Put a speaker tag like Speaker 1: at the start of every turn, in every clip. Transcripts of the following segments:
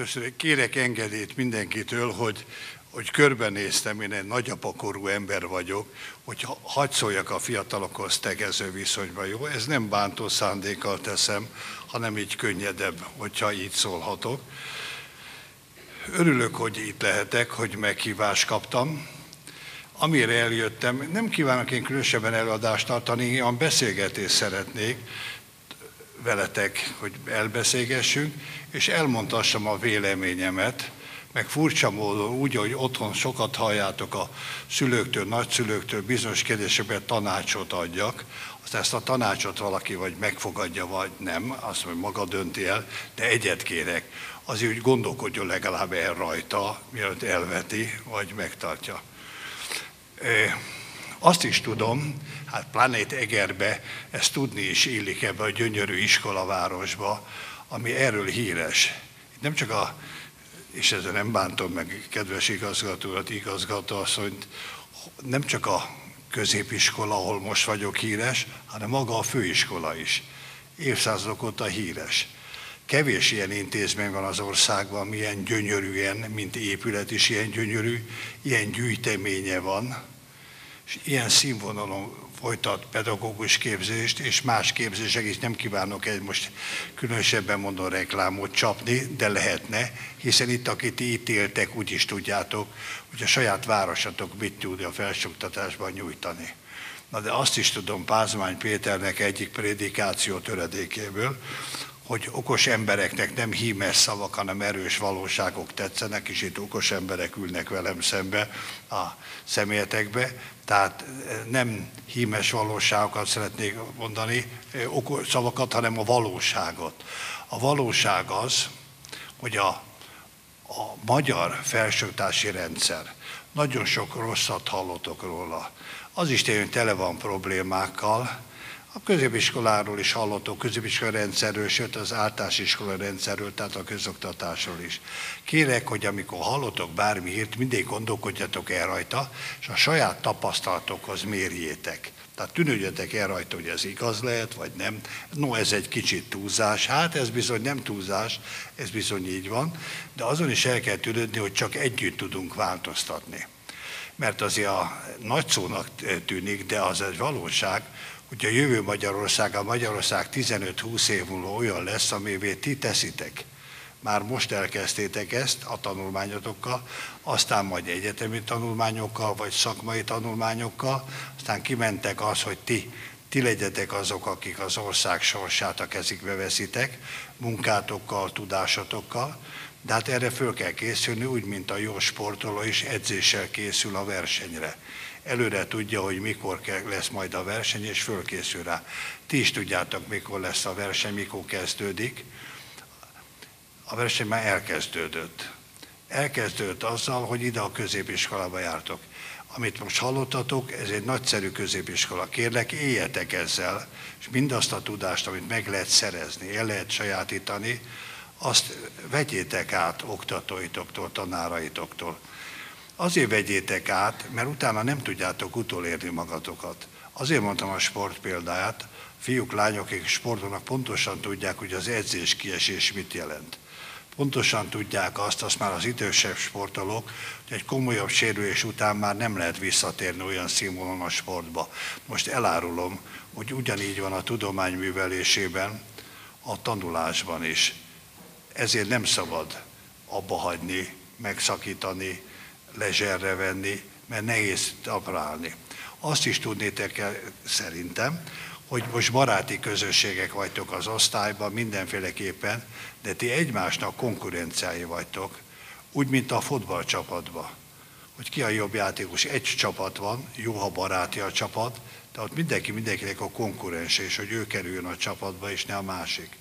Speaker 1: Először kérek engedélyt mindenkitől, hogy, hogy körbenéztem, én egy nagyapakorú ember vagyok, hogy hagyd a fiatalokhoz tegező viszonyban, jó? Ez nem bántó szándékkal teszem, hanem így könnyedebb, hogyha így szólhatok. Örülök, hogy itt lehetek, hogy meghívást kaptam. Amire eljöttem, nem kívánok én különösebben előadást tartani, hanem beszélgetést szeretnék veletek, hogy elbeszélgessünk, és elmondhassam a véleményemet, meg furcsa módon úgy, hogy otthon sokat halljátok a szülőktől, nagyszülőktől, bizonyos kérdésekben tanácsot adjak, aztán ezt a tanácsot valaki vagy megfogadja, vagy nem, azt mondja, maga dönti el, de egyet kérek, azért úgy gondolkodjon legalább el rajta, mielőtt elveti, vagy megtartja. Azt is tudom, hát Planét Egerbe, ezt tudni is illik ebbe a gyönyörű iskolavárosba, ami erről híres. Itt nem csak a, és ezzel nem bántom meg kedves igazgatórat, igazgató asszonyt, nem csak a középiskola, ahol most vagyok híres, hanem maga a főiskola is. Évszázadok óta híres. Kevés ilyen intézmény van az országban, milyen gyönyörűen, mint épület is ilyen gyönyörű, ilyen gyűjteménye van, és ilyen színvonalon folytat pedagógus képzést, és más képzések nem kívánok egy most különösebben mondom reklámot csapni, de lehetne, hiszen itt, akit itt éltek, úgy is tudjátok, hogy a saját városatok mit tud a felsőoktatásban nyújtani. Na de azt is tudom Pázmány Péternek egyik prédikáció töredékéből, hogy okos embereknek nem hímes szavak, hanem erős valóságok tetszenek, és itt okos emberek ülnek velem szembe a személyetekbe, tehát eh, nem hímes valóságokat szeretnék mondani, eh, okos szavakat, hanem a valóságot. A valóság az, hogy a, a magyar felsőtási rendszer, nagyon sok rosszat hallottok róla. Az is tényleg tele van problémákkal, a középiskoláról is hallottuk, középiskola rendszerről, sőt az általános iskola rendszerről, tehát a közoktatásról is. Kérek, hogy amikor hallotok bármi hírt, mindig gondolkodjatok el rajta, és a saját tapasztalatokhoz mérjétek. Tehát tűnődjetek el rajta, hogy ez igaz lehet, vagy nem. No, ez egy kicsit túlzás. Hát ez bizony nem túlzás, ez bizony így van, de azon is el kell tűnődni, hogy csak együtt tudunk változtatni. Mert azért a nagy szónak tűnik, de az egy valóság, hogy a jövő Magyarország, a Magyarország 15-20 év múlva olyan lesz, amivé ti teszitek. Már most elkezdtétek ezt a tanulmányotokkal, aztán majd egyetemi tanulmányokkal, vagy szakmai tanulmányokkal, aztán kimentek az, hogy ti, ti legyetek azok, akik az ország sorsát a kezikbe veszitek, munkátokkal, tudásotokkal, de hát erre föl kell készülni, úgy, mint a jó sportoló is edzéssel készül a versenyre előre tudja, hogy mikor lesz majd a verseny, és fölkészül rá. Ti is tudjátok, mikor lesz a verseny, mikor kezdődik. A verseny már elkezdődött. Elkezdődött azzal, hogy ide a középiskolába jártok. Amit most hallottatok, ez egy nagyszerű középiskola. Kérlek, éljetek ezzel, és mindazt a tudást, amit meg lehet szerezni, el lehet sajátítani, azt vegyétek át oktatóitoktól, tanáraitoktól. Azért vegyétek át, mert utána nem tudjátok utolérni magatokat. Azért mondtam a sport példáját, fiúk, lányok, akik sportolnak, pontosan tudják, hogy az edzés kiesés mit jelent. Pontosan tudják azt, azt már az idősebb sportolók, hogy egy komolyabb sérülés után már nem lehet visszatérni olyan színvonalon a sportba. Most elárulom, hogy ugyanígy van a tudomány művelésében, a tanulásban is. Ezért nem szabad abba hagyni, megszakítani, lezserre venni, mert nehéz aprálni. Azt is tudnétek kell szerintem, hogy most baráti közösségek vagytok az osztályban mindenféleképpen, de ti egymásnak konkurenciái vagytok, úgy, mint a fotballcsapatban. Hogy ki a jobb játékos. Egy csapat van, jó, ha baráti a csapat, ott mindenki mindenkinek a konkurens, és hogy ő kerüljön a csapatba, és ne a másik.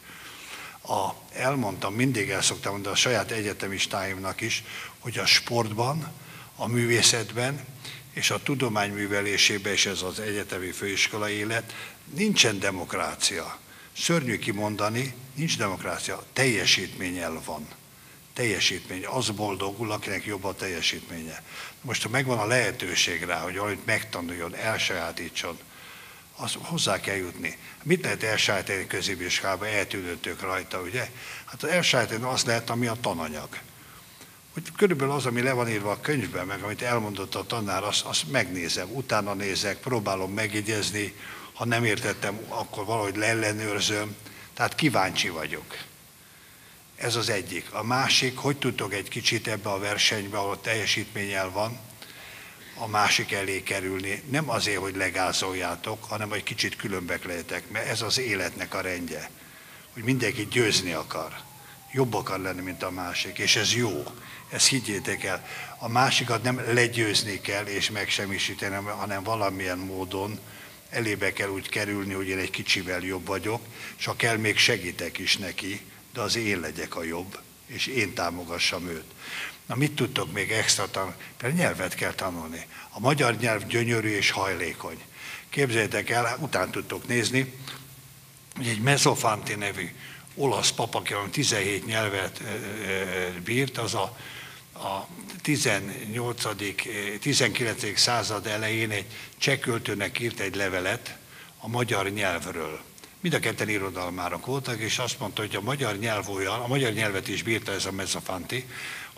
Speaker 1: A, elmondtam, mindig el szoktam mondani a saját egyetemistáimnak is, hogy a sportban, a művészetben és a tudomány művelésében, és ez az egyetemi főiskola élet, nincsen demokrácia. Szörnyű kimondani, nincs demokrácia, teljesítménnyel van. Teljesítmény, az boldogul, akinek jobb a teljesítménye. Most, ha megvan a lehetőség rá, hogy valamit megtanuljon, elsajátítson, az hozzá kell jutni. Mit lehet elsajátítani középiskolában, eltűnöttök rajta, ugye? Hát az elsajátítani az lehet, ami a tananyag. Hogy körülbelül az, ami le van írva a könyvben, meg amit elmondott a tanár, azt, azt megnézem, utána nézek, próbálom megjegyezni, ha nem értettem, akkor valahogy leellenőrzöm, tehát kíváncsi vagyok. Ez az egyik. A másik, hogy tudtok egy kicsit ebbe a versenybe, ahol teljesítménnyel van, a másik elé kerülni. Nem azért, hogy legázoljátok, hanem hogy kicsit különbek lehetek, mert ez az életnek a rendje. Hogy mindenki győzni akar. Jobb akar lenni, mint a másik, és ez jó. Ezt higgyétek el. A másikat nem legyőzni kell és megsemmisíteni, hanem valamilyen módon elébe kell úgy kerülni, hogy én egy kicsivel jobb vagyok, és ha kell, még segítek is neki, de az én legyek a jobb, és én támogassam őt. Na mit tudtok még extra tanulni? Például nyelvet kell tanulni. A magyar nyelv gyönyörű és hajlékony. Képzeljétek el, után tudtok nézni, hogy egy Mezofanti nevű olasz pap, aki 17 nyelvet bírt, az a, a 18. 19. század elején egy csekköltőnek írt egy levelet a magyar nyelvről. Mind a ketten irodalmárok voltak, és azt mondta, hogy a magyar nyelv olyan, a magyar nyelvet is bírta ez a Mezzofanti,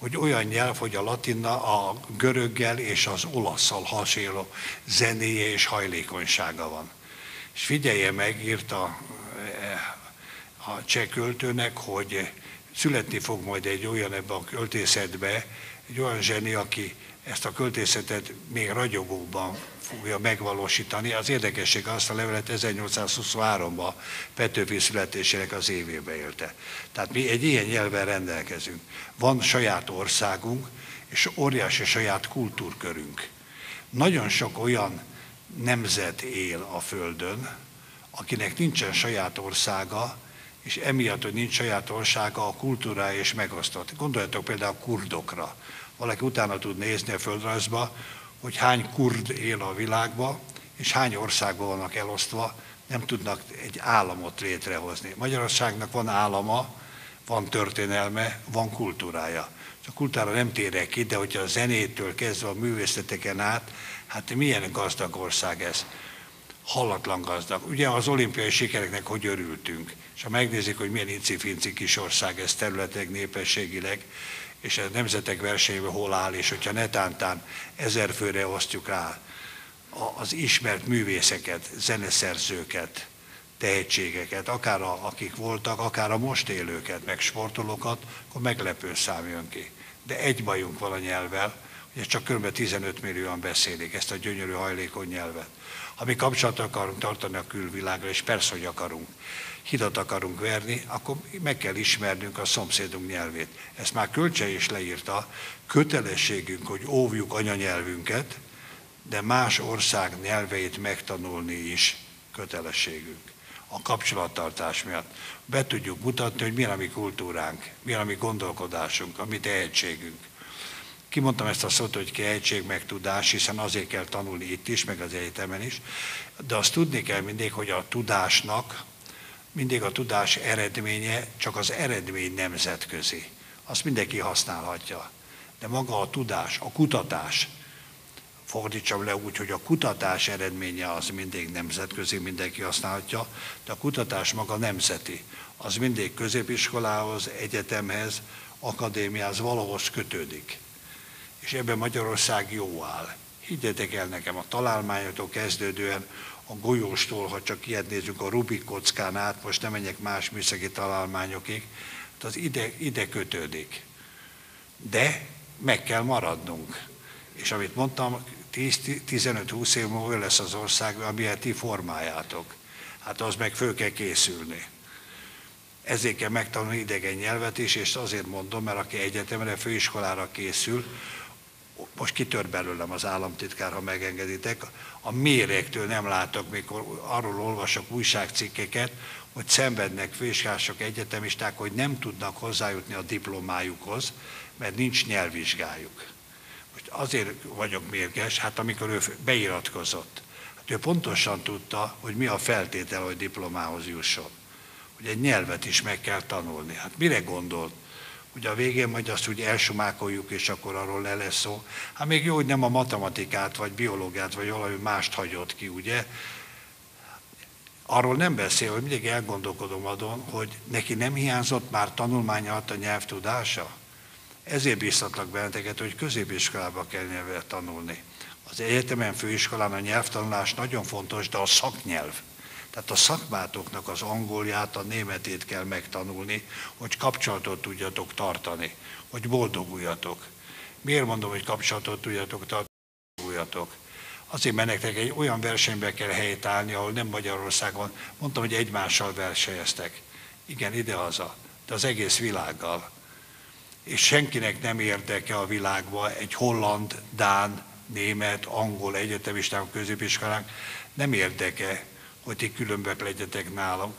Speaker 1: hogy olyan nyelv, hogy a latina a göröggel és az olaszszal hasonló zenéje és hajlékonysága van. És figyelje meg, írta eh, a cseh költőnek, hogy születni fog majd egy olyan ebbe a költészetbe, egy olyan zseni, aki ezt a költészetet még ragyogóban fogja megvalósítani. Az érdekesség azt a levelet 1823-ban Petőfi születésének az évébe élte. Tehát mi egy ilyen nyelven rendelkezünk. Van saját országunk, és óriási saját kultúrkörünk. Nagyon sok olyan nemzet él a Földön, akinek nincsen saját országa, és emiatt, hogy nincs saját országa, a kultúrája is megosztott. Gondoljatok például a kurdokra. Valaki utána tud nézni a földrajzba, hogy hány kurd él a világban, és hány országban vannak elosztva, nem tudnak egy államot létrehozni. Magyarországnak van állama, van történelme, van kultúrája. A kultúrára nem térek ki, de hogyha a zenétől kezdve a művészeteken át, hát milyen gazdag ország ez? Hallatlan gazdag. Ugye az olimpiai sikereknek hogy örültünk, és ha megnézik, hogy milyen incifinci kis ország ez területek népességileg, és a nemzetek versenyben hol áll, és hogyha netántán ezer főre osztjuk rá az ismert művészeket, zeneszerzőket, tehetségeket, akár a, akik voltak, akár a most élőket, meg sportolókat, akkor meglepő szám jön ki. De egy bajunk van a nyelvvel, hogy csak kb. 15 millióan beszélik ezt a gyönyörű hajlékony nyelvet. Ha mi kapcsolatot akarunk tartani a külvilágra, és persze, hogy akarunk, hidat akarunk verni, akkor meg kell ismernünk a szomszédunk nyelvét. Ezt már Kölcse is leírta, kötelességünk, hogy óvjuk anyanyelvünket, de más ország nyelveit megtanulni is kötelességünk. A kapcsolattartás miatt be tudjuk mutatni, hogy mi a mi kultúránk, mi a mi gondolkodásunk, a mi tehetségünk. Kimondtam ezt a szót, hogy kehetség, meg tudás, hiszen azért kell tanulni itt is, meg az egyetemen is, de azt tudni kell mindig, hogy a tudásnak, mindig a tudás eredménye csak az eredmény nemzetközi. Azt mindenki használhatja. De maga a tudás, a kutatás, fordítsam le úgy, hogy a kutatás eredménye az mindig nemzetközi, mindenki használhatja, de a kutatás maga nemzeti. Az mindig középiskolához, egyetemhez, akadémiához valahoz kötődik. És ebben Magyarország jó áll. Higgyetek el nekem, a találmányoktól kezdődően a golyóstól, ha csak ilyet nézzük, a Rubik kockán át, most nem menjek más műszaki találmányokig, az ide, ide kötődik. De meg kell maradnunk. És amit mondtam, 10-15-20 év múlva lesz az ország, amilyet ti formájátok. Hát az meg föl kell készülni. Ezért kell megtanulni idegen nyelvet is, és azért mondom, mert aki egyetemre, főiskolára készül, most kitör belőlem az államtitkár, ha megengeditek, a mérektől nem látok, mikor arról olvasok újságcikkeket, hogy szenvednek főiskások, egyetemisták, hogy nem tudnak hozzájutni a diplomájukhoz, mert nincs nyelvvizsgájuk. Most azért vagyok mérges, hát amikor ő beiratkozott, hát ő pontosan tudta, hogy mi a feltétel, hogy diplomához jusson. Hogy egy nyelvet is meg kell tanulni. Hát mire gondolt? Hogy a végén majd azt úgy elsumákoljuk, és akkor arról le lesz szó. Hát még jó, hogy nem a matematikát, vagy biológiát, vagy valami mást hagyott ki, ugye? Arról nem beszél, hogy mindig elgondolkodom adon, hogy neki nem hiányzott már tanulmány alatt a nyelvtudása. Ezért biztatlak benneteket, hogy középiskolába kell nyelvet tanulni. Az egyetemen, főiskolán a nyelvtanulás nagyon fontos, de a szaknyelv. Tehát a szakmátoknak az angolját, a németét kell megtanulni, hogy kapcsolatot tudjatok tartani, hogy boldoguljatok. Miért mondom, hogy kapcsolatot tudjatok tartani, boldoguljatok? Azért, mert nektek egy olyan versenybe kell helyét állni, ahol nem Magyarországon, mondtam, hogy egymással versenyeztek. Igen, idehaza, de az egész világgal. És senkinek nem érdeke a világban egy holland, dán, német, angol egyetemisták, középiskolánk, nem érdeke, hogy ti különbek legyetek nálunk.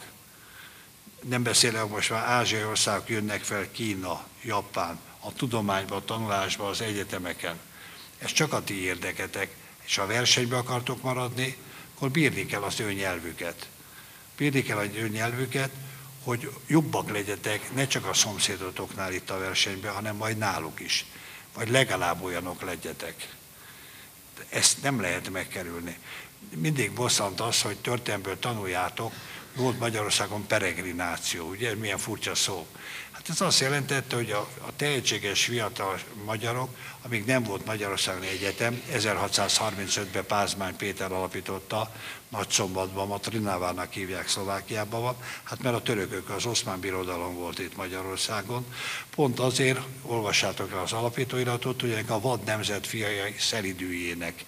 Speaker 1: Nem beszélek most már ázsiai országok jönnek fel, Kína, Japán, a tudományban, a tanulásban, az egyetemeken. Ez csak a ti érdeketek és ha versenybe akartok maradni, akkor bírni kell az ő. Bírni kell az ő hogy jobbak legyetek ne csak a szomszédotoknál itt a versenyben, hanem majd náluk is. Vagy legalább olyanok legyetek. Ezt nem lehet megkerülni. Mindig bosszant az, hogy történelmből tanuljátok, volt Magyarországon peregrináció, ugye, milyen furcsa szó. Hát ez azt jelentette, hogy a, a tehetséges fiatal magyarok, amíg nem volt Magyarországon egyetem, 1635-ben Pázmány Péter alapította, Nagyszombatban, ma Trinavának hívják Szlovákiában van, hát mert a törökök az oszmán birodalom volt itt Magyarországon. Pont azért olvassátok el az alapítóiratot, hogy ennek a vad nemzet fiai szelidűjének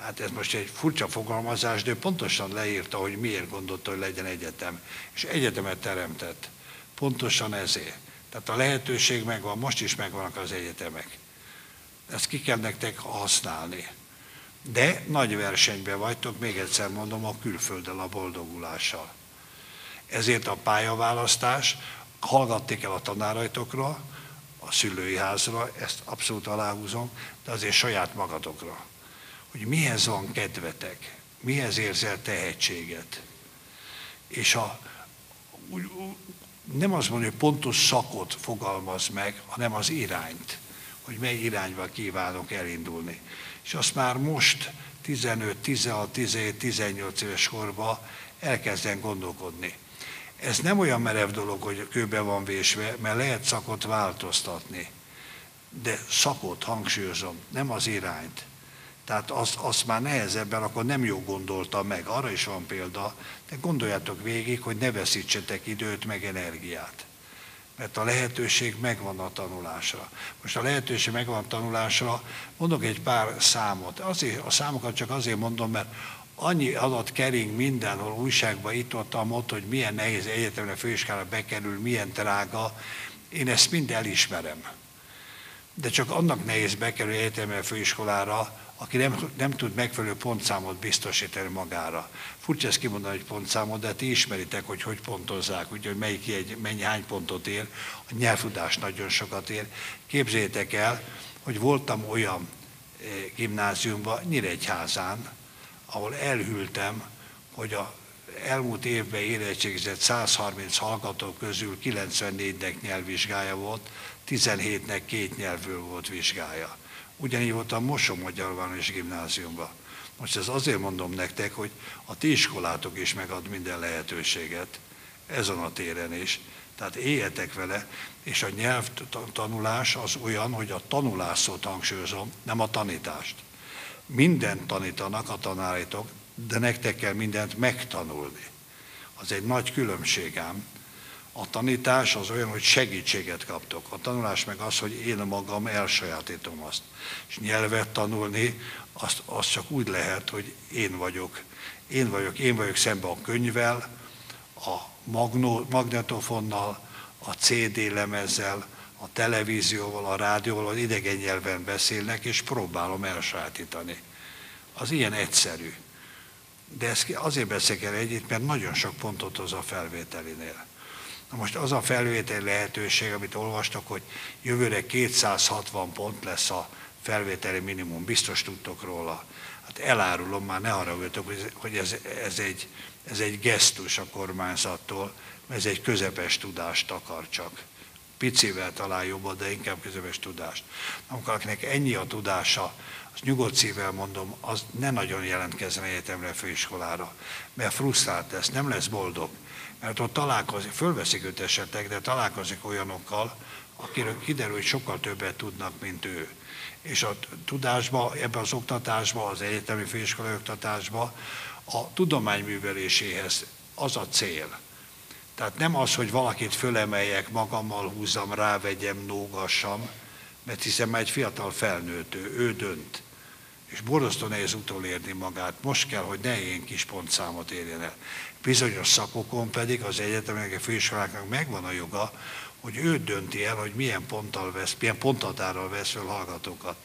Speaker 1: hát ez most egy furcsa fogalmazás, de pontosan leírta, hogy miért gondolta, hogy legyen egyetem. És egyetemet teremtett. Pontosan ezért. Tehát a lehetőség megvan, most is megvannak az egyetemek. Ezt ki kell nektek használni. De nagy versenyben vagytok, még egyszer mondom, a külfölddel, a boldogulással. Ezért a pályaválasztás, hallgatték el a tanáraitokra, a szülői házra, ezt abszolút aláhúzom, de azért saját magatokra. Hogy mihez van kedvetek, mihez érzel tehetséget. És a, úgy, nem az mondja, hogy pontos szakot fogalmaz meg, hanem az irányt, hogy mely irányba kívánok elindulni. És azt már most 15, 16, 17, 18 éves korban elkezden gondolkodni. Ez nem olyan merev dolog, hogy kőbe van vésve, mert lehet szakot változtatni. De szakot hangsúlyozom, nem az irányt. Tehát azt, azt már nehezebben, akkor nem jó gondolta meg. Arra is van példa, de gondoljátok végig, hogy ne veszítsetek időt, meg energiát. Mert a lehetőség megvan a tanulásra. Most a lehetőség megvan a tanulásra, mondok egy pár számot. Azért, a számokat csak azért mondom, mert annyi adat kering mindenhol, újságban, itt ott, ott, hogy milyen nehéz egyetemre, főiskolára bekerül, milyen drága. Én ezt mind elismerem. De csak annak nehéz bekerülni egyetemre, főiskolára, aki nem, nem tud megfelelő pontszámot biztosítani magára. Furcsa ezt kimondani, hogy pontszámot, de ti ismeritek, hogy hogy pontozzák, ugye, hogy melyik egy, mennyi, hány pontot ér. A nyelvtudás nagyon sokat ér. Képzeljétek el, hogy voltam olyan eh, gimnáziumban, Nyíregyházán, ahol elhűltem, hogy a elmúlt évben érettségizett 130 hallgató közül 94-nek nyelvvizsgája volt, 17-nek két nyelvből volt vizsgája. Ugyanígy volt a Mosó-Magyarváros gimnáziumban. Most ez azért mondom nektek, hogy a ti iskolátok is megad minden lehetőséget ezen a téren is. Tehát éljetek vele, és a nyelvtanulás az olyan, hogy a tanulás szót hangsúlyozom, nem a tanítást. Mindent tanítanak a tanáritok, de nektek kell mindent megtanulni. Az egy nagy különbségám. A tanítás az olyan, hogy segítséget kaptok. A tanulás meg az, hogy én magam elsajátítom azt. És nyelvet tanulni, azt, azt csak úgy lehet, hogy én vagyok. Én vagyok, én vagyok szemben a könyvvel, a magnó, magnetofonnal, a CD lemezzel, a televízióval, a rádióval, az idegen nyelven beszélnek, és próbálom elsajátítani. Az ilyen egyszerű. De ezt azért beszélek el együtt, mert nagyon sok pontot hoz a felvételinél. Na most az a felvételi lehetőség, amit olvastak, hogy jövőre 260 pont lesz a felvételi minimum, biztos tudtok róla. Hát elárulom, már ne haragudjatok, hogy ez, ez, egy, ez egy gesztus a kormányzattól, mert ez egy közepes tudást akar csak. picivel talán jobban, de inkább közöves tudást. Amikor akinek ennyi a tudása, az nyugodt szívvel mondom, az ne nagyon jelentkezzen egyetemre, főiskolára, mert frusztrált lesz, nem lesz boldog. Mert ott találkozik, fölveszik őt esetleg, de találkozik olyanokkal, akiről kiderül, hogy sokkal többet tudnak, mint ő. És a tudásba, ebben az oktatásba, az egyetemi főiskolai oktatásba a tudományműveléséhez az a cél. Tehát nem az, hogy valakit fölemeljek, magammal húzzam, rávegyem, nógassam, mert hiszen már egy fiatal felnőttő, ő dönt. És borzasztó nehéz utolérni magát. Most kell, hogy ne ilyen kis pontszámot érjen el. Bizonyos szakokon pedig az egyetemek, a főiskoláknak megvan a joga, hogy ő dönti el, hogy milyen ponttal vesz, milyen ponthatárral vesz fel hallgatókat.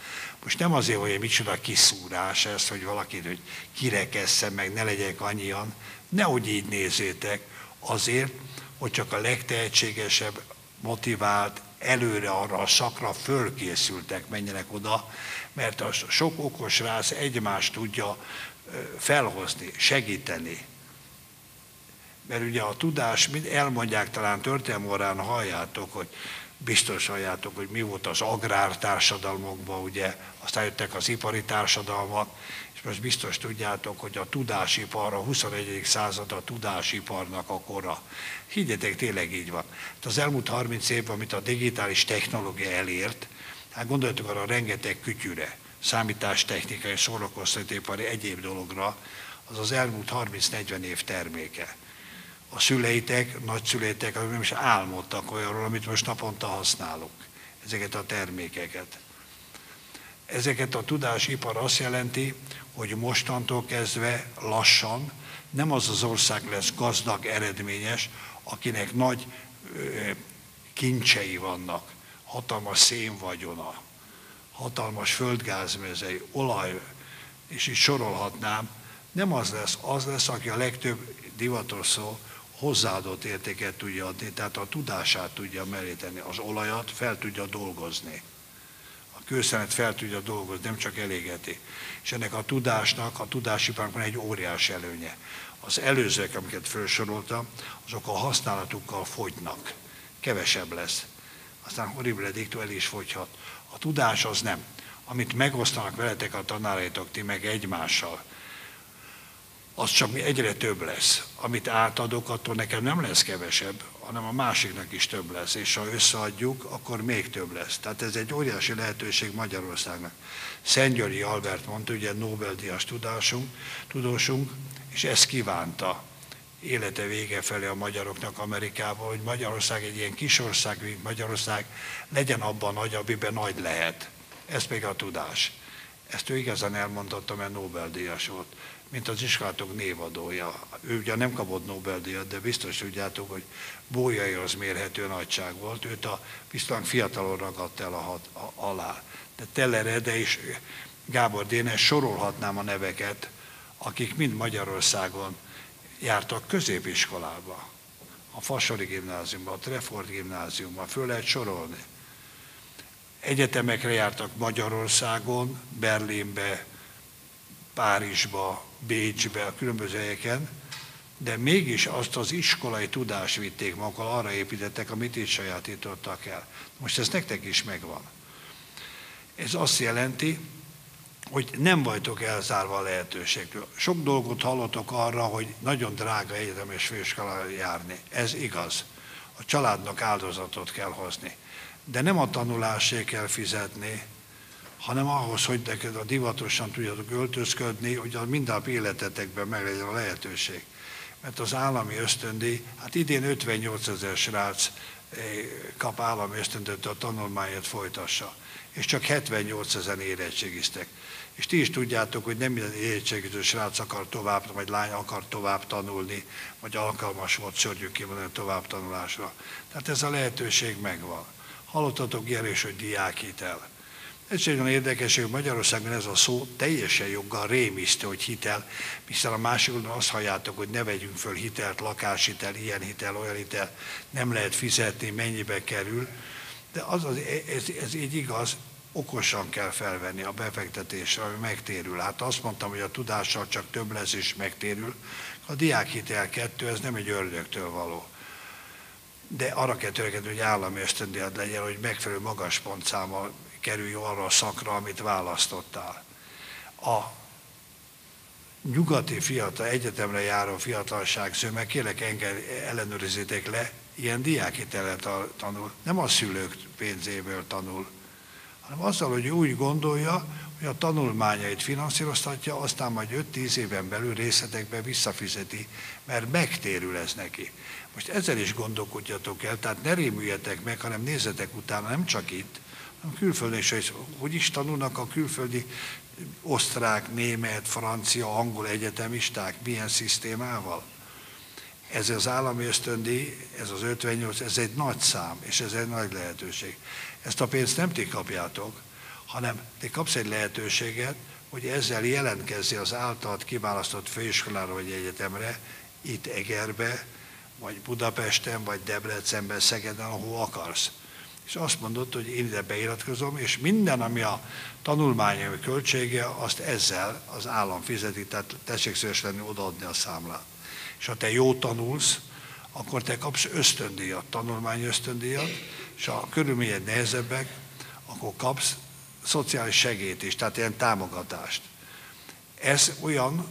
Speaker 1: Most nem azért, hogy micsoda kiszúrás ez, hogy valakit, hogy kirekessze meg, ne legyek annyian, nehogy így nézzétek, azért, hogy csak a legtehetségesebb, motivált, előre arra a szakra fölkészültek, menjenek oda, mert a sok okos rász egymást tudja felhozni, segíteni. Mert ugye a tudás, mind elmondják talán történelmorán halljátok, hogy biztos halljátok, hogy mi volt az agrártársadalmokban, ugye, aztán jöttek az ipari társadalmak, és most biztos tudjátok, hogy a tudásipar, a 21. század a tudásiparnak a kora. Higgyetek, tényleg így van. Hát az elmúlt 30 évben, amit a digitális technológia elért, hát gondoljatok arra rengeteg kütyűre, számítástechnikai, szórakoztatóipari, egyéb dologra, az az elmúlt 30-40 év terméke. A szüleitek, nagyszüleitek, nem is álmodtak olyanról, amit most naponta használunk, ezeket a termékeket. Ezeket a tudásipar azt jelenti, hogy mostantól kezdve lassan nem az az ország lesz gazdag, eredményes, akinek nagy kincsei vannak, hatalmas szénvagyona, hatalmas földgázmezei, olaj, és így sorolhatnám, nem az lesz, az lesz, aki a legtöbb divatos szó hozzáadott értéket tudja adni, tehát a tudását tudja meríteni, az olajat fel tudja dolgozni kőszenet fel tudja dolgozni, nem csak elégeti. És ennek a tudásnak, a tudásipának van egy óriás előnye. Az előzőek, amiket felsoroltam, azok a használatukkal fogynak. Kevesebb lesz. Aztán horrible dictu el is fogyhat. A tudás az nem. Amit megosztanak veletek a tanáraitok, ti meg egymással, az csak egyre több lesz. Amit átadok, attól nekem nem lesz kevesebb, hanem a másiknak is több lesz, és ha összeadjuk, akkor még több lesz. Tehát ez egy óriási lehetőség Magyarországnak. Szentgyörgyi Albert mondta, ugye Nobel-díjas tudásunk, tudósunk, és ezt kívánta élete vége felé a magyaroknak Amerikában, hogy Magyarország egy ilyen kis ország, mint Magyarország, legyen abban nagy, amiben nagy lehet. Ez még a tudás. Ezt ő igazán elmondotta, mert Nobel-díjas volt mint az iskolátok névadója. Ő ugye nem kapott Nobel-díjat, de biztos tudjátok, hogy Bójai az mérhető nagyság volt, őt a viszonylag fiatalon ragadt el a hat, a, alá. De Tellere, de is Gábor Dénes sorolhatnám a neveket, akik mind Magyarországon jártak középiskolába. A Fasori gimnáziumban, a Trefort gimnáziumban, föl lehet sorolni. Egyetemekre jártak Magyarországon, Berlinbe, Párizsba, Bécsbe, a különböző helyeken, de mégis azt az iskolai tudást vitték magukkal, arra építettek, amit itt sajátítottak el. Most ez nektek is megvan. Ez azt jelenti, hogy nem vagytok elzárva a lehetőségtől. Sok dolgot hallottok arra, hogy nagyon drága egyetem és főiskola járni. Ez igaz. A családnak áldozatot kell hozni. De nem a tanulásért kell fizetni, hanem ahhoz, hogy neked a divatosan tudjatok öltözködni, hogy a mindennap életetekben meg legyen a lehetőség. Mert az állami ösztöndi, hát idén 58 ezer srác eh, kap állami ösztöndöt a tanulmányát folytassa, és csak 78 ezer érettségiztek. És ti is tudjátok, hogy nem minden érettségiző srác akar tovább, vagy lány akar tovább tanulni, vagy alkalmas volt szörnyű kimondani tovább tanulásra. Tehát ez a lehetőség megvan. Hallottatok ilyen is, hogy diákhitel. Egyszerűen érdekes, hogy Magyarországon ez a szó teljesen joggal rémisztő, hogy hitel, hiszen a másik oldalon azt halljátok, hogy ne vegyünk föl hitelt, lakáshitel, ilyen hitel, olyan hitel, nem lehet fizetni, mennyibe kerül. De az, az ez, ez így igaz, okosan kell felvenni a befektetésre, ami megtérül. Hát azt mondtam, hogy a tudással csak több lesz és megtérül. A diákhitel kettő, ez nem egy ördögtől való. de arra kell törekedni, hogy állami ösztöndíjat legyen, hogy megfelelő magas pontszámmal kerülj arra a szakra, amit választottál. A nyugati fiatal, egyetemre járó fiatalság zöme, kérlek engem ellenőrizzétek le, ilyen diákhitelet tanul, nem a szülők pénzéből tanul, hanem azzal, hogy úgy gondolja, hogy a tanulmányait finanszíroztatja, aztán majd 5-10 éven belül részletekbe visszafizeti, mert megtérül ez neki. Most ezzel is gondolkodjatok el, tehát ne rémüljetek meg, hanem nézzetek utána, nem csak itt, külföldön is, hogy hogy is tanulnak a külföldi osztrák, német, francia, angol egyetemisták, milyen szisztémával. Ez az állami ösztöndi, ez az 58, ez egy nagy szám, és ez egy nagy lehetőség. Ezt a pénzt nem ti kapjátok, hanem te kapsz egy lehetőséget, hogy ezzel jelentkezzi az általad kiválasztott főiskolára vagy egyetemre, itt Egerbe, vagy Budapesten, vagy Debrecenben, Szegeden, ahol akarsz. És azt mondott, hogy én ide beiratkozom, és minden, ami a tanulmányai költsége, azt ezzel az állam fizeti, tehát tessék szíves lenni odaadni a számlát. És ha te jó tanulsz, akkor te kapsz ösztöndíjat, tanulmányi ösztöndíjat, és ha a körülményed nehezebbek, akkor kapsz szociális segélyt is, tehát ilyen támogatást. Ez olyan,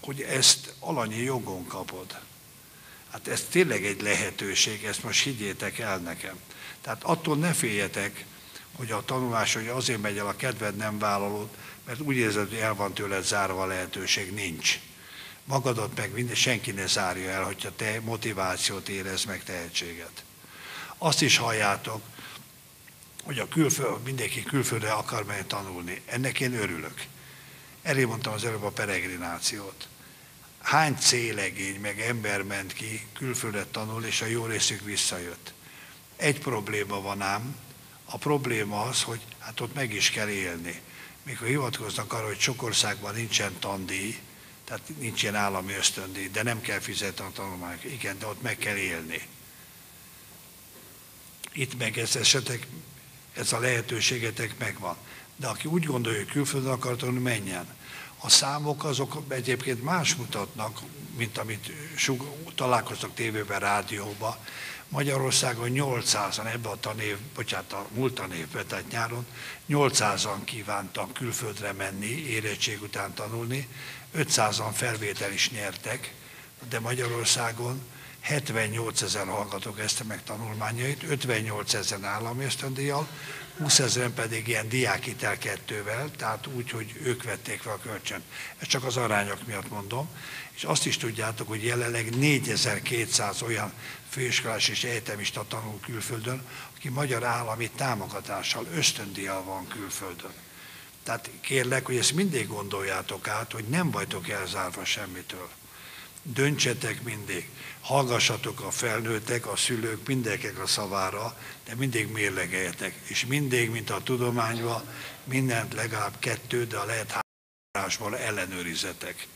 Speaker 1: hogy ezt alanyi jogon kapod. Hát ez tényleg egy lehetőség, ezt most higgyétek el nekem. Tehát attól ne féljetek, hogy a tanulás, hogy azért megy el a kedved nem vállalod, mert úgy érzed, hogy el van tőled zárva a lehetőség, nincs. Magadat meg minden, senki ne zárja el, hogyha te motivációt érez meg tehetséget. Azt is halljátok, hogy a külföld, mindenki külföldre akar menni tanulni. Ennek én örülök. Elé mondtam az előbb a peregrinációt. Hány célegény meg ember ment ki külföldre tanul, és a jó részük visszajött. Egy probléma van ám, a probléma az, hogy hát ott meg is kell élni. Mikor hivatkoznak arra, hogy sok országban nincsen tandíj, tehát nincs ilyen állami ösztöndíj, de nem kell fizetni a tanulmányok. Igen, de ott meg kell élni. Itt meg ez esetek, ez a lehetőségetek megvan. De aki úgy gondolja, hogy külföldön akar tanulni, menjen. A számok azok egyébként más mutatnak, mint amit találkoztak tévében, rádióban. Magyarországon 800-an ebben a tanév, bocsánat, a múlt tanévben, tehát nyáron 800-an kívántak külföldre menni, érettség után tanulni, 500-an felvétel is nyertek, de Magyarországon 78 ezer hallgatók ezt meg tanulmányait, 58 ezer állami ösztöndíjjal, 20 ezeren pedig ilyen diákitel kettővel, tehát úgy, hogy ők vették fel a kölcsön. Ez csak az arányok miatt mondom. És azt is tudjátok, hogy jelenleg 4200 olyan főiskolás és egyetemista tanul külföldön, aki magyar állami támogatással, ösztöndíjjal van külföldön. Tehát kérlek, hogy ezt mindig gondoljátok át, hogy nem vagytok elzárva semmitől. Döntsetek mindig, hallgassatok a felnőttek, a szülők, mindenkek a szavára, de mindig mérlegeljetek. És mindig, mint a tudományban, mindent legalább kettő, de lehet hárásból ellenőrizetek.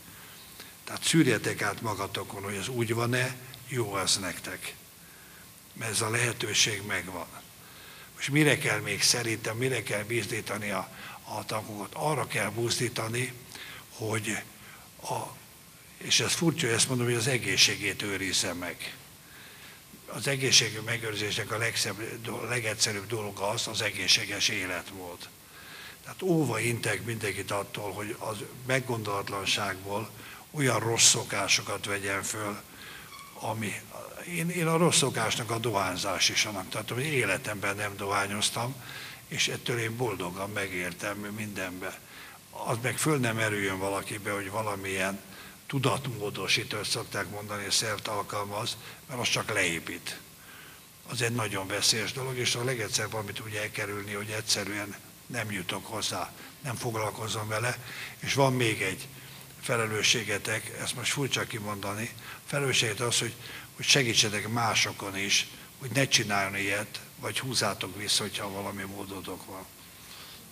Speaker 1: Tehát szűrjetek át magatokon, hogy ez úgy van-e, jó az nektek. Mert ez a lehetőség megvan. Most mire kell még szerintem, mire kell bízdítani a, a tagokat? Arra kell buzdítani, hogy a, és ez furcsa, hogy ezt mondom, hogy az egészségét őrizze meg. Az egészség megőrzésnek a legszebb, legegyszerűbb dolga az az egészséges életmód. Tehát óva intek mindenkit attól, hogy az meggondolatlanságból olyan rossz szokásokat vegyen föl, ami, én, én a rossz szokásnak a dohányzás is annak tartom, hogy életemben nem dohányoztam, és ettől én boldogan megértem mindenbe. Az meg föl nem erüljön valakibe, hogy valamilyen tudatmódosítót szokták mondani, szert alkalmaz, mert az csak leépít. Az egy nagyon veszélyes dolog, és a legegyszerűbb, amit úgy elkerülni, hogy egyszerűen nem jutok hozzá, nem foglalkozom vele, és van még egy, felelősségetek, ezt most furcsa kimondani, felelősséget az, hogy, hogy segítsetek másokon is, hogy ne csináljon ilyet, vagy húzátok vissza, hogyha valami módotok van.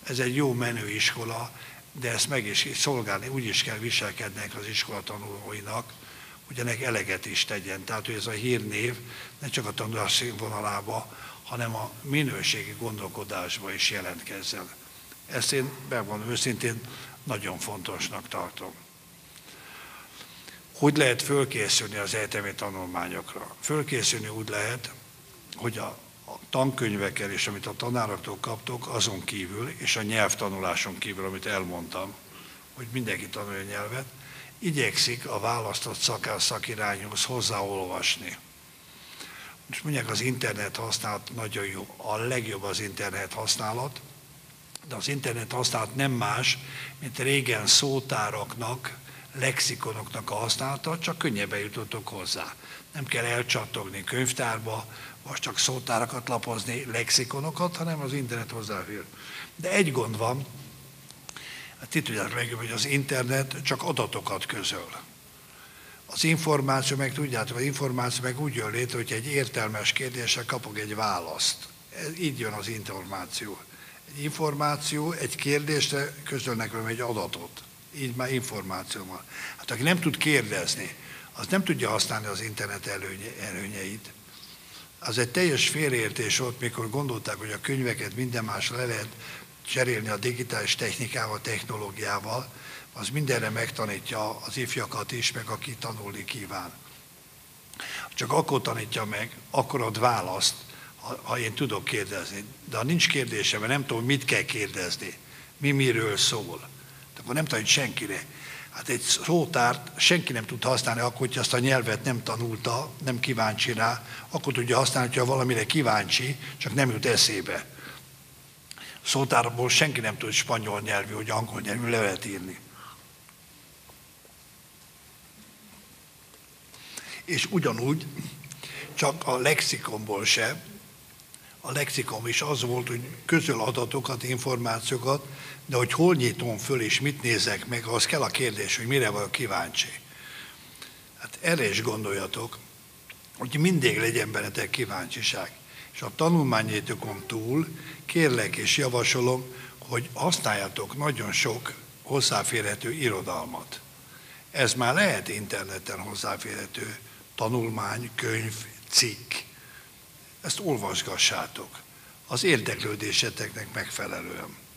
Speaker 1: Ez egy jó menő iskola, de ezt meg is szolgálni, úgy is kell viselkednek az iskola tanulóinak, hogy ennek eleget is tegyen. Tehát, hogy ez a hírnév ne csak a tanulás vonalába, hanem a minőségi gondolkodásba is jelentkezzen. Ezt én, bevallom őszintén, nagyon fontosnak tartom. Hogy lehet fölkészülni az egyetemi tanulmányokra? Fölkészülni úgy lehet, hogy a, tankönyvekkel és amit a tanároktól kaptok, azon kívül, és a nyelvtanuláson kívül, amit elmondtam, hogy mindenki tanulja nyelvet, igyekszik a választott szakás szakirányhoz hozzáolvasni. Most mondják, az internet használat nagyon jó, a legjobb az internet használat, de az internet használat nem más, mint régen szótáraknak, lexikonoknak a használata, csak könnyebben jutottok hozzá. Nem kell elcsattogni könyvtárba, vagy csak szótárakat lapozni, lexikonokat, hanem az internet hozzáfér. De egy gond van, hát ti tudjátok legjobb, hogy az internet csak adatokat közöl. Az információ, meg tudjátok, az információ meg úgy jön létre, hogy egy értelmes kérdésre kapok egy választ. Ez, így jön az információ. Egy információ, egy kérdésre közölnek velem egy adatot. Így már információ van. Hát aki nem tud kérdezni, az nem tudja használni az internet előnye, előnyeit. Az egy teljes félreértés volt, mikor gondolták, hogy a könyveket minden más le lehet cserélni a digitális technikával, technológiával, az mindenre megtanítja az ifjakat is, meg aki tanulni kíván. Csak akkor tanítja meg, akkor ad választ, ha, ha én tudok kérdezni. De ha nincs kérdésem, mert nem tudom, mit kell kérdezni, mi miről szól, akkor nem tanít senkire. Hát egy szótárt senki nem tud használni akkor, hogy azt a nyelvet nem tanulta, nem kíváncsi rá, akkor tudja használni, ha valamire kíváncsi, csak nem jut eszébe. Szótárból senki nem tud spanyol nyelvű, hogy angol nyelvű levelet írni. És ugyanúgy, csak a lexikonból se, a lexikon is az volt, hogy közöl adatokat, információkat, de hogy hol nyitom föl és mit nézek meg, az kell a kérdés, hogy mire vagyok kíváncsi. Hát erre is gondoljatok, hogy mindig legyen bennetek kíváncsiság. És a tanulmányétokon túl kérlek és javasolom, hogy használjatok nagyon sok hozzáférhető irodalmat. Ez már lehet interneten hozzáférhető tanulmány, könyv, cikk. Ezt olvasgassátok az érdeklődéseteknek megfelelően.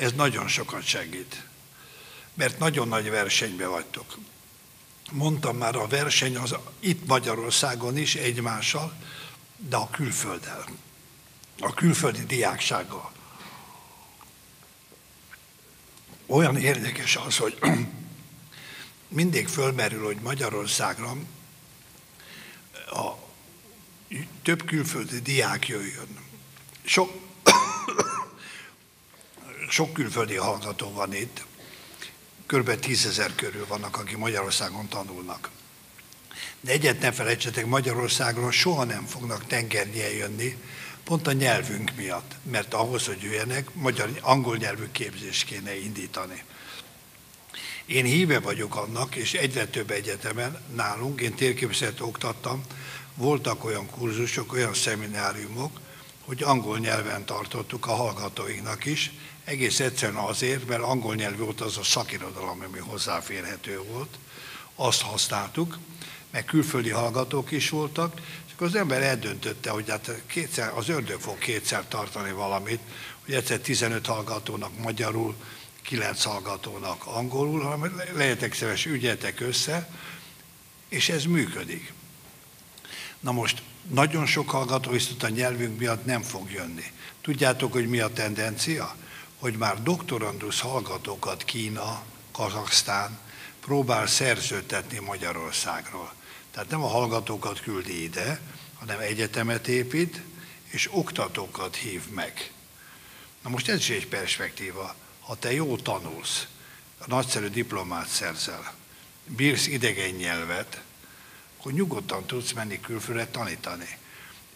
Speaker 1: Ez nagyon sokat segít, mert nagyon nagy versenybe vagytok. Mondtam már, a verseny az itt Magyarországon is egymással, de a külfölddel, a külföldi diáksággal. Olyan érdekes az, hogy mindig fölmerül, hogy Magyarországra a több külföldi diák jöjjön. Sok, sok külföldi hallgató van itt, kb. tízezer körül vannak, akik Magyarországon tanulnak. De egyet ne felejtsetek, Magyarországról soha nem fognak tengernyel jönni, pont a nyelvünk miatt, mert ahhoz, hogy jöjjenek, magyar, angol nyelvű képzést kéne indítani. Én híve vagyok annak, és egyre több egyetemen nálunk, én térképzet oktattam, voltak olyan kurzusok, olyan szemináriumok, hogy angol nyelven tartottuk a hallgatóinknak is, egész egyszerűen azért, mert angol nyelv volt az a szakirodalom, ami hozzáférhető volt, azt használtuk, meg külföldi hallgatók is voltak, és akkor az ember eldöntötte, hogy hát kétszer, az ördög fog kétszer tartani valamit, hogy egyszer 15 hallgatónak magyarul, 9 hallgatónak angolul, hanem lehetek szíves, ügyetek össze, és ez működik. Na most nagyon sok hallgató viszont a nyelvünk miatt nem fog jönni. Tudjátok, hogy mi a tendencia? Hogy már doktorandusz hallgatókat Kína, Kazaksztán próbál szerződtetni Magyarországról. Tehát nem a hallgatókat küldi ide, hanem egyetemet épít, és oktatókat hív meg. Na most ez is egy perspektíva. Ha te jó tanulsz, nagyszerű diplomát szerzel, bírsz idegen nyelvet, akkor nyugodtan tudsz menni külföldre tanítani.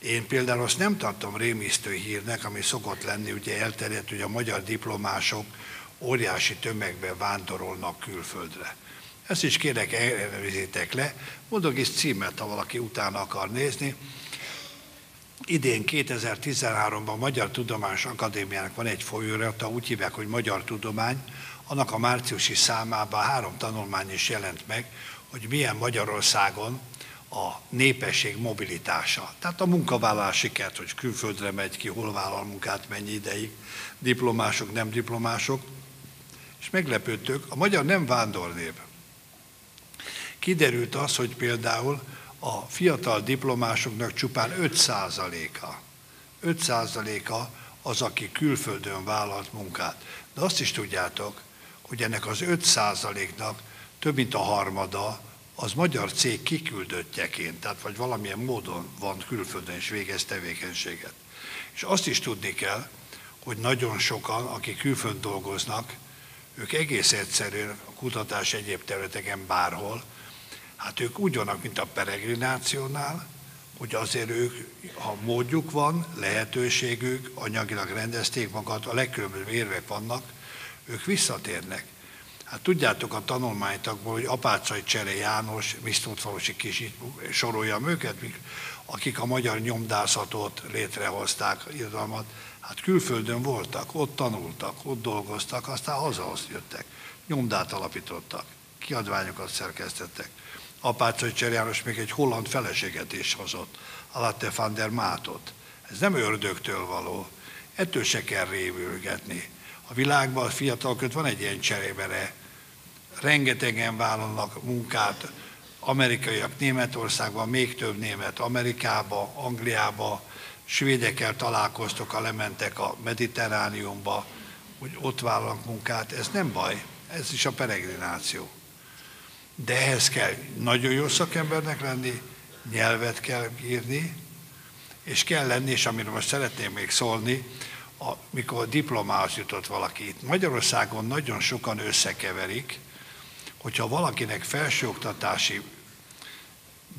Speaker 1: Én például azt nem tartom rémisztő hírnek, ami szokott lenni, ugye elterjedt, hogy a magyar diplomások óriási tömegben vándorolnak külföldre. Ezt is kérek, ellenőrizzétek le. Mondok is címet, ha valaki utána akar nézni. Idén 2013-ban a Magyar Tudományos Akadémiának van egy folyóirata, úgy hívják, hogy Magyar Tudomány. Annak a márciusi számában három tanulmány is jelent meg, hogy milyen Magyarországon a népesség mobilitása. Tehát a munkavállalás sikert, hogy külföldre megy ki, hol vállal munkát, mennyi ideig, diplomások, nem diplomások. És meglepődtök, a magyar nem vándornév. Kiderült az, hogy például a fiatal diplomásoknak csupán 5%-a, 5%-a az, aki külföldön vállalt munkát. De azt is tudjátok, hogy ennek az 5%-nak több mint a harmada az magyar cég kiküldöttjeként, tehát vagy valamilyen módon van külföldön és végez tevékenységet. És azt is tudni kell, hogy nagyon sokan, akik külföld dolgoznak, ők egész egyszerűen a kutatás egyéb területeken bárhol, hát ők úgy vannak, mint a peregrinációnál, hogy azért ők, ha módjuk van, lehetőségük, anyagilag rendezték magat, a legkülönbözőbb érvek vannak, ők visszatérnek. Hát tudjátok a tanulmánytakból, hogy Apácsai Csere János, Misztótfalosi kis soroljam őket, akik a magyar nyomdászatot létrehozták, irodalmat, hát külföldön voltak, ott tanultak, ott dolgoztak, aztán hazahoz jöttek, nyomdát alapítottak, kiadványokat szerkesztettek. Apácsai Csere János még egy holland feleséget is hozott, Alatte van der Mátot. Ez nem ördögtől való, ettől se kell révülgetni. A világban a fiatal köt van egy ilyen cserébere. Rengetegen vállalnak munkát, amerikaiak Németországban, még több német Amerikába, Angliába, svédekkel találkoztok, ha lementek a Mediterrániumba, hogy ott vállalnak munkát, ez nem baj, ez is a peregrináció. De ehhez kell nagyon jó szakembernek lenni, nyelvet kell írni, és kell lenni, és amiről most szeretném még szólni, mikor diplomához jutott valaki. Itt Magyarországon nagyon sokan összekeverik, hogyha valakinek felsőoktatási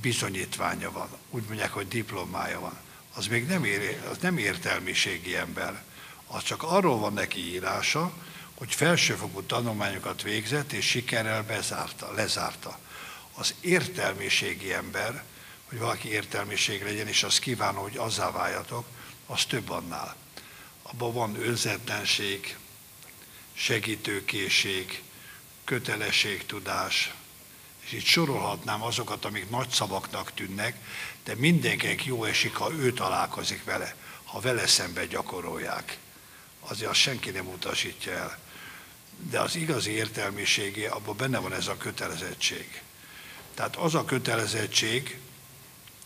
Speaker 1: bizonyítványa van, úgy mondják, hogy diplomája van, az még nem, ér, az nem értelmiségi ember. Az csak arról van neki írása, hogy felsőfokú tanulmányokat végzett, és sikerrel bezárta, lezárta. Az értelmiségi ember, hogy valaki értelmiség legyen, és azt kívánom, hogy azzá váljatok, az több annál abban van önzetlenség, segítőkészség, kötelességtudás, és itt sorolhatnám azokat, amik nagy szavaknak tűnnek, de mindenkinek jó esik, ha ő találkozik vele, ha vele szembe gyakorolják. Azért azt senki nem utasítja el. De az igazi értelmiségé, abban benne van ez a kötelezettség. Tehát az a kötelezettség,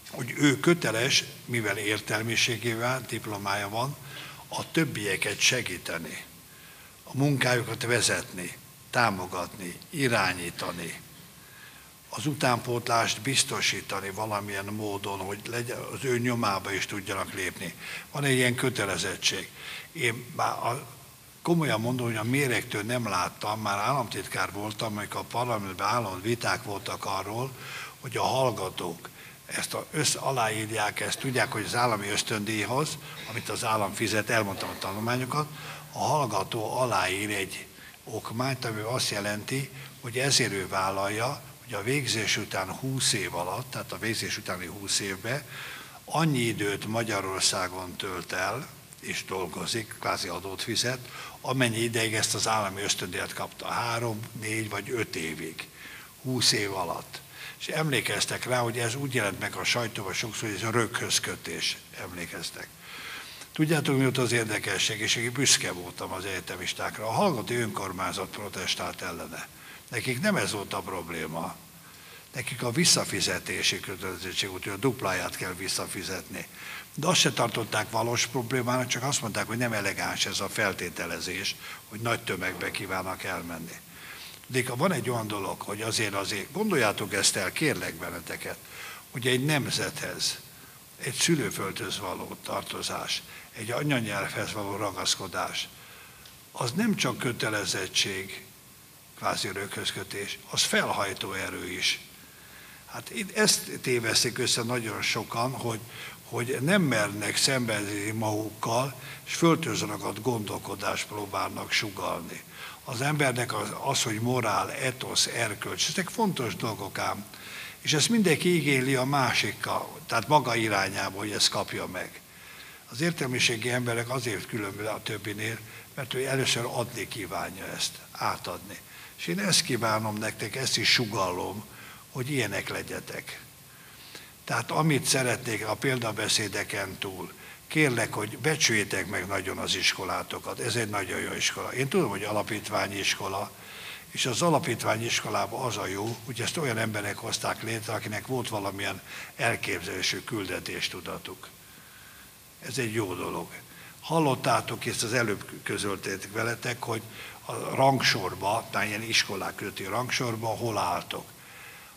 Speaker 1: hogy ő köteles, mivel értelmiségével diplomája van, a többieket segíteni, a munkájukat vezetni, támogatni, irányítani, az utánpótlást biztosítani valamilyen módon, hogy legyen, az ő nyomába is tudjanak lépni. Van egy ilyen kötelezettség. Én már a, komolyan mondom, hogy a méregtől nem láttam, már államtitkár voltam, amikor a parlamentben állandó viták voltak arról, hogy a hallgatók ezt a, össz, aláírják ezt, tudják, hogy az állami ösztöndíjhoz, amit az állam fizet, elmondtam a tanulmányokat, a hallgató aláír egy okmányt, ami azt jelenti, hogy ezért ő vállalja, hogy a végzés után 20 év alatt, tehát a végzés utáni 20 évben annyi időt Magyarországon tölt el, és dolgozik, kvázi adót fizet, amennyi ideig ezt az állami ösztöndíjat kapta, három, négy vagy öt évig, 20 év alatt és emlékeztek rá, hogy ez úgy jelent meg a sajtóban sokszor, hogy ez a röghöz kötés, emlékeztek. Tudjátok, mi volt az érdekesség, és én büszke voltam az egyetemistákra. A hallgatói önkormányzat protestált ellene. Nekik nem ez volt a probléma. Nekik a visszafizetési kötelezettség volt, hogy a dupláját kell visszafizetni. De azt se tartották valós problémának, csak azt mondták, hogy nem elegáns ez a feltételezés, hogy nagy tömegbe kívánnak elmenni. De van egy olyan dolog, hogy azért azért, gondoljátok ezt el, kérlek benneteket, hogy egy nemzethez, egy szülőföldhöz való tartozás, egy anyanyelvhez való ragaszkodás, az nem csak kötelezettség, kvázi örökhözkötés, az felhajtó erő is. Hát itt ezt téveszik össze nagyon sokan, hogy, hogy nem mernek szembenézni magukkal, és föltözönöket gondolkodást próbálnak sugalni az embernek az, az hogy morál, etosz, erkölcs, ezek fontos dolgok ám. És ezt mindenki igényli a másikkal, tehát maga irányába, hogy ezt kapja meg. Az értelmiségi emberek azért különböző a többinél, mert ő először adni kívánja ezt, átadni. És én ezt kívánom nektek, ezt is sugallom, hogy ilyenek legyetek. Tehát amit szeretnék a példabeszédeken túl, kérlek, hogy becsüljétek meg nagyon az iskolátokat. Ez egy nagyon jó iskola. Én tudom, hogy alapítványi iskola, És az alapítvány iskolában az a jó, hogy ezt olyan emberek hozták létre, akinek volt valamilyen elképzelésű küldetéstudatuk. Ez egy jó dolog. Hallottátok, ezt az előbb közöltétek veletek, hogy a rangsorba, tehát ilyen iskolák közötti rangsorba hol álltok.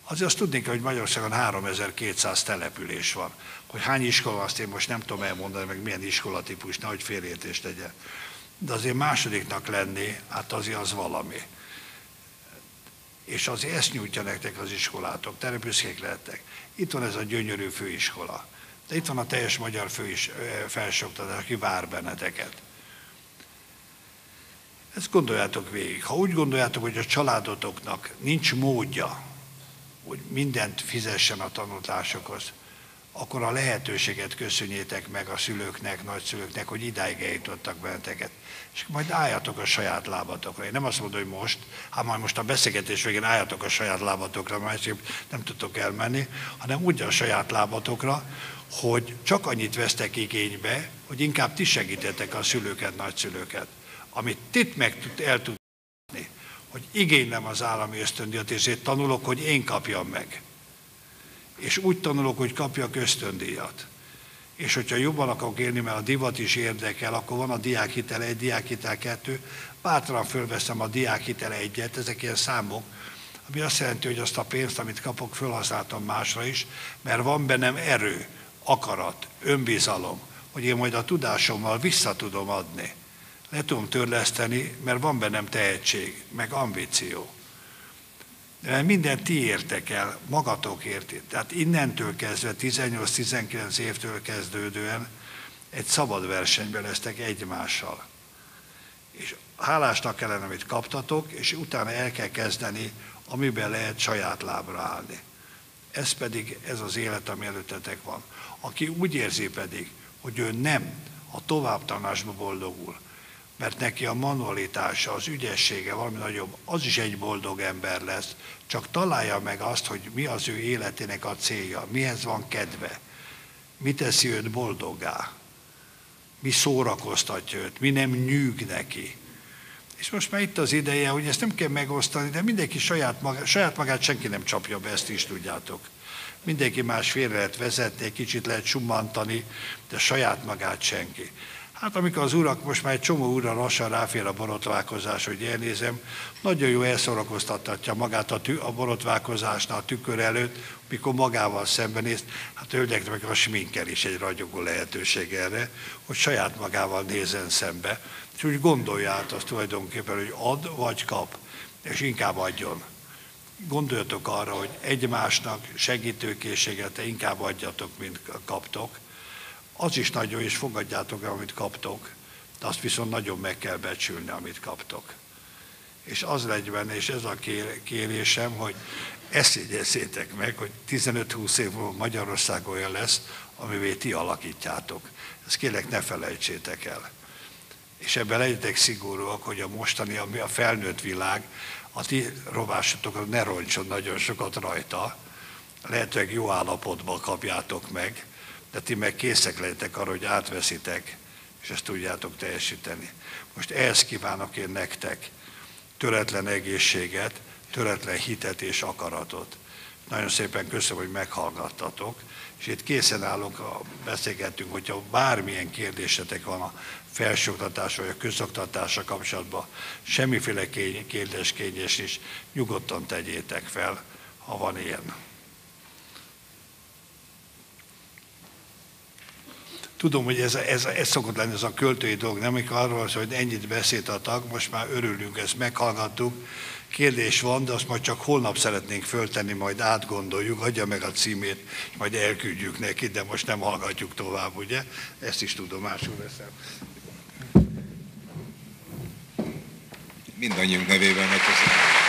Speaker 1: Azért azt tudni kell, hogy Magyarországon 3200 település van. Hogy hány iskola, azt én most nem tudom elmondani, meg milyen iskolatípus, nehogy félértést tegyen. De azért másodiknak lenni, hát azért az valami. És azért ezt nyújtja nektek az iskolátok, terre büszkék lehettek. Itt van ez a gyönyörű főiskola. De itt van a teljes magyar főis, felsőoktatás, aki vár benneteket. Ezt gondoljátok végig. Ha úgy gondoljátok, hogy a családotoknak nincs módja, hogy mindent fizessen a tanulásokhoz, akkor a lehetőséget köszönjétek meg a szülőknek, nagyszülőknek, hogy idáig eljutottak benneteket. És majd álljatok a saját lábatokra. Én nem azt mondom, hogy most, hát majd most a beszélgetés végén álljatok a saját lábatokra, másképp nem tudtok elmenni, hanem úgy a saját lábatokra, hogy csak annyit vesztek igénybe, hogy inkább ti segítetek a szülőket, nagyszülőket. Amit tit meg el tudni, hogy igénylem az állami ösztöndíjat, és én tanulok, hogy én kapjam meg. És úgy tanulok, hogy kapjak ösztöndíjat. És hogyha jobban akarok élni, mert a divat is érdekel, akkor van a diákhitel egy, diákhitel kettő, bátran fölveszem a diákhitel egyet, ezek ilyen számok, ami azt jelenti, hogy azt a pénzt, amit kapok, fölhasználtam másra is, mert van bennem erő, akarat, önbizalom, hogy én majd a tudásommal vissza tudom adni. Le tudom törleszteni, mert van bennem tehetség, meg ambíció. De mindent ti értek el, magatok érti. Tehát innentől kezdve, 18-19 évtől kezdődően egy szabad versenyben lesztek egymással. És hálásnak kellene, amit kaptatok, és utána el kell kezdeni, amiben lehet saját lábra állni. Ez pedig ez az élet, ami előttetek van. Aki úgy érzi pedig, hogy ő nem a továbbtanásba boldogul, mert neki a manualitása, az ügyessége valami nagyobb, az is egy boldog ember lesz, csak találja meg azt, hogy mi az ő életének a célja, mihez van kedve, mi teszi őt boldoggá, mi szórakoztatja őt, mi nem nyűg neki. És most már itt az ideje, hogy ezt nem kell megosztani, de mindenki saját, maga, saját magát senki nem csapja be, ezt is tudjátok. Mindenki más félre lehet vezetni, egy kicsit lehet sumantani, de saját magát senki. Hát amikor az urak, most már egy csomó úrra lassan ráfér a borotválkozás, hogy elnézem, nagyon jó elszórakoztatja magát a, tü- a borotválkozásnál a tükör előtt, mikor magával szembenéz, hát hölgyeknek meg a sminker is egy ragyogó lehetőség erre, hogy saját magával nézzen szembe, és úgy gondolja át azt tulajdonképpen, hogy ad vagy kap, és inkább adjon. Gondoljatok arra, hogy egymásnak segítőkészséget inkább adjatok, mint kaptok, az is nagyon, és fogadjátok el, amit kaptok, de azt viszont nagyon meg kell becsülni, amit kaptok. És az legyen, és ez a kérésem, hogy ezt jegyezzétek meg, hogy 15-20 év múlva Magyarország olyan lesz, amivé ti alakítjátok. Ezt kérlek, ne felejtsétek el. És ebben legyetek szigorúak, hogy a mostani, ami a felnőtt világ, a ti rovásotok ne roncson nagyon sokat rajta, lehetőleg jó állapotban kapjátok meg, de ti meg készek lehetek arra, hogy átveszitek, és ezt tudjátok teljesíteni. Most ehhez kívánok én nektek töretlen egészséget, töretlen hitet és akaratot. Nagyon szépen köszönöm, hogy meghallgattatok, és itt készen állok, a, beszélgetünk, hogyha bármilyen kérdésetek van a felsőoktatás vagy a közoktatása kapcsolatban, semmiféle kérdés, kényes is, nyugodtan tegyétek fel, ha van ilyen. Tudom, hogy ez, ez, ez szokott lenni, ez a költői dolog, nem amikor arról az, hogy ennyit beszélt a tag, most már örülünk, ezt meghallgattuk. Kérdés van, de azt majd csak holnap szeretnénk föltenni, majd átgondoljuk, adja meg a címét, majd elküldjük neki, de most nem hallgatjuk tovább, ugye? Ezt is tudomásul veszem.
Speaker 2: Mindannyiunk nevében megköszönöm.